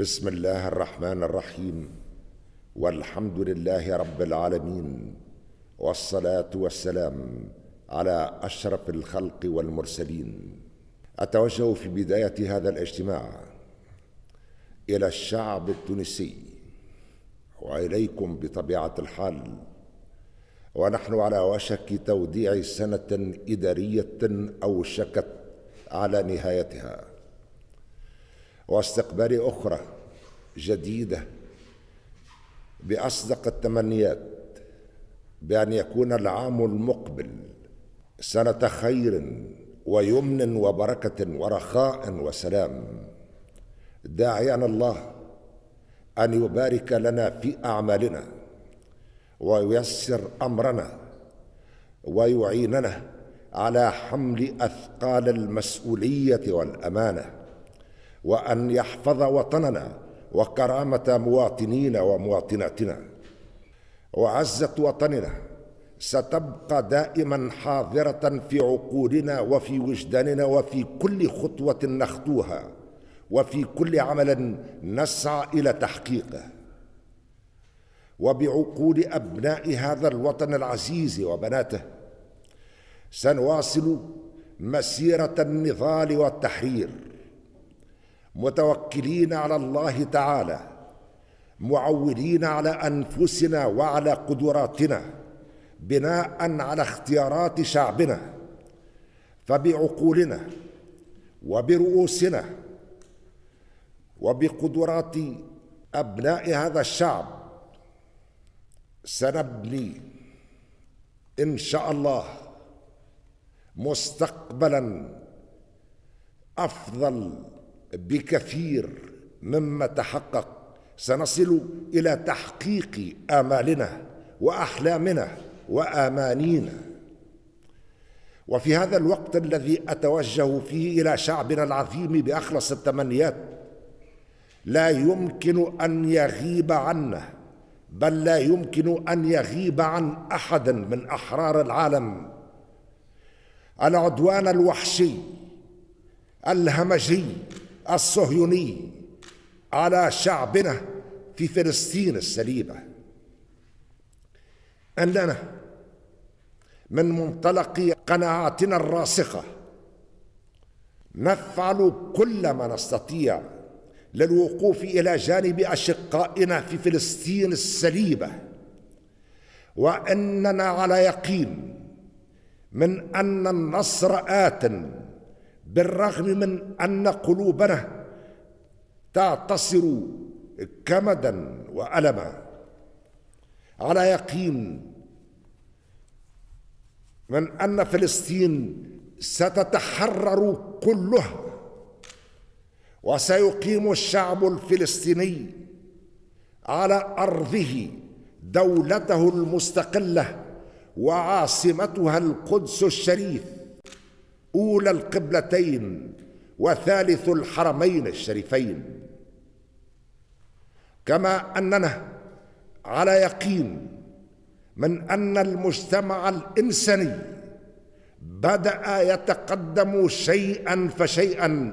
بسم الله الرحمن الرحيم. والحمد لله رب العالمين. والصلاة والسلام على أشرف الخلق والمرسلين. أتوجه في بداية هذا الاجتماع إلى الشعب التونسي. وإليكم بطبيعة الحال. ونحن على وشك توديع سنة إدارية أوشكت على نهايتها. واستقبال أخرى جديدة بأصدق التمنيات بأن يكون العام المقبل سنة خير ويمن وبركة ورخاء وسلام. داعيا الله أن يبارك لنا في أعمالنا وييسر أمرنا ويعيننا على حمل أثقال المسؤولية والأمانة. وأن يحفظ وطننا وكرامة مواطنينا ومواطناتنا. وعزة وطننا ستبقى دائما حاضرة في عقولنا وفي وجداننا وفي كل خطوة نخطوها وفي كل عمل نسعى إلى تحقيقه. وبعقول أبناء هذا الوطن العزيز وبناته سنواصل مسيرة النضال والتحرير متوكلين على الله تعالى معولين على أنفسنا وعلى قدراتنا بناء على اختيارات شعبنا فبعقولنا وبرؤوسنا وبقدرات أبناء هذا الشعب. سنبني إن شاء الله مستقبلا أفضل بكثير مما تحقق. سنصل إلى تحقيق آمالنا وأحلامنا وآمانينا. وفي هذا الوقت الذي أتوجه فيه إلى شعبنا العظيم بأخلص التمنيات لا يمكن أن يغيب عنا بل لا يمكن أن يغيب عن أحد من أحرار العالم. العدوان الوحشي الهمجي الصهيوني على شعبنا في فلسطين السليمة. اننا من منطلق قناعاتنا الراسخة نفعل كل ما نستطيع للوقوف إلى جانب أشقائنا في فلسطين السليمة. وأننا على يقين من أن النصر ات بالرغم من أن قلوبنا تعتصر كمدا وألما. على يقين من أن فلسطين ستتحرر كلها وسيقيم الشعب الفلسطيني على أرضه دولته المستقلة وعاصمتها القدس الشريف. أولى القبلتين وثالث الحرمين الشريفين. كما أننا على يقين من أن المجتمع الإنساني بدأ يتقدم شيئا فشيئا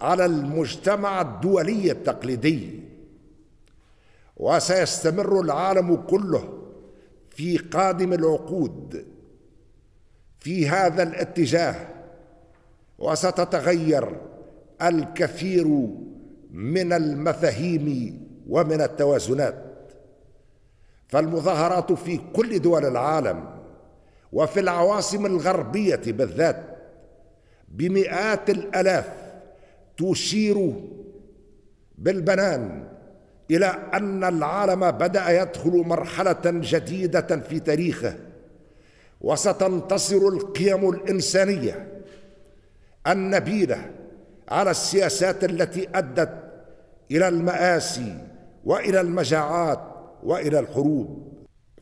على المجتمع الدولي التقليدي. وسيستمر العالم كله في قادم العقود في هذا الاتجاه وستتغير الكثير من المفاهيم ومن التوازنات. فالمظاهرات في كل دول العالم وفي العواصم الغربية بالذات بمئات الآلاف تشير بالبنان إلى أن العالم بدأ يدخل مرحلة جديدة في تاريخه وستنتصر القيم الإنسانية النبيلة على السياسات التي أدت إلى المآسي وإلى المجاعات وإلى الحروب.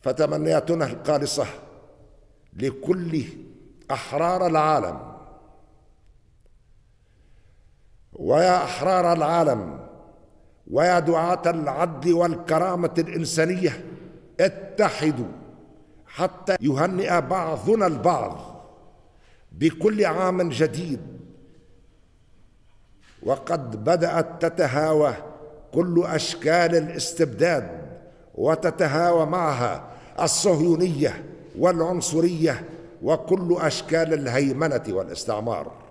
فتمنياتنا الخالصه لكل أحرار العالم. ويا أحرار العالم ويا دعاة العدل والكرامة الإنسانية اتحدوا حتى يهنئ بعضنا البعض. بكل عام جديد. وقد بدأت تتهاوى كل أشكال الاستبداد وتتهاوى معها الصهيونية والعنصرية وكل أشكال الهيمنة والاستعمار.